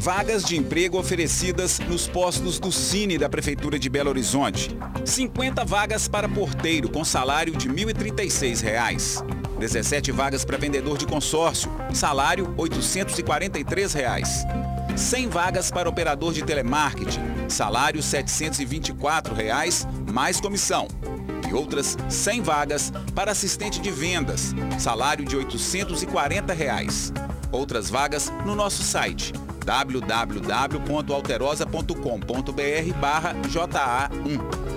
Vagas de emprego oferecidas nos postos do Cine da Prefeitura de Belo Horizonte. 50 vagas para porteiro com salário de R$ 1.036. 17 vagas para vendedor de consórcio, salário 843 reais. 100 vagas para operador de telemarketing, salário 724 reais, mais comissão. E outras 100 vagas para assistente de vendas, salário de 840 reais. Outras vagas no nosso site www.alterosa.com.br barra JA1.